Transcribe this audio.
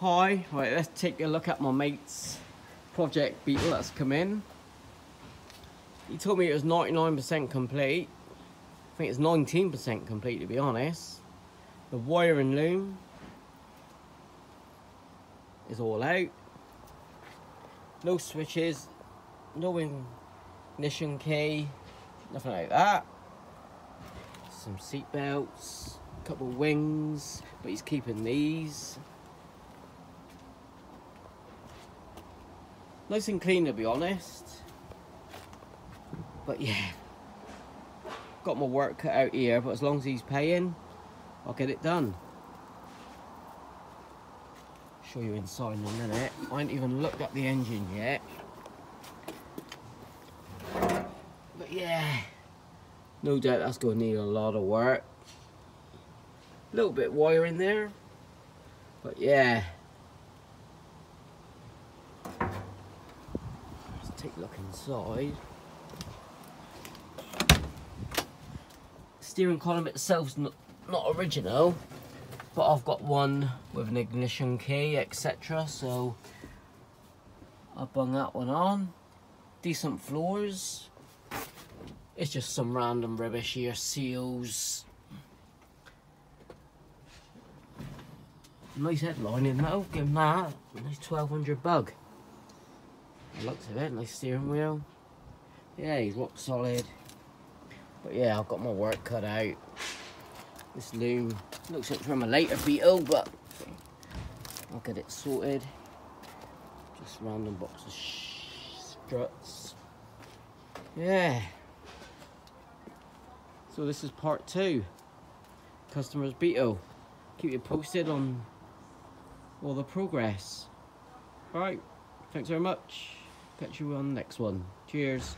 Hi, right, let's take a look at my mate's project Beetle that's come in. He told me it was 99% complete. I think it's 19% complete to be honest. The wiring loom is all out. No switches, no ignition key, nothing like that. Some seat belts, a couple of wings, but he's keeping these. Nice and clean to be honest. But yeah, got my work cut out here, but as long as he's paying, I'll get it done. Show you inside in a minute. I ain't even looked at the engine yet. But yeah, no doubt that's going to need a lot of work. A little bit wire in there, but yeah. Take a look inside. Steering column itself's not, not original, but I've got one with an ignition key, etc. So I bung that one on. Decent floors. It's just some random rubbish here, seals. Nice headlining though, give him that. Nice 1200 bug. Looks of it, nice steering wheel. Yeah, he's rock solid. But yeah, I've got my work cut out. This loom looks like from a later Beetle, but I'll get it sorted. Just random box of struts. Yeah. So this is part two. Customers Beetle. Keep you posted on all the progress. Alright, thanks very much. Catch you on the next one. Cheers.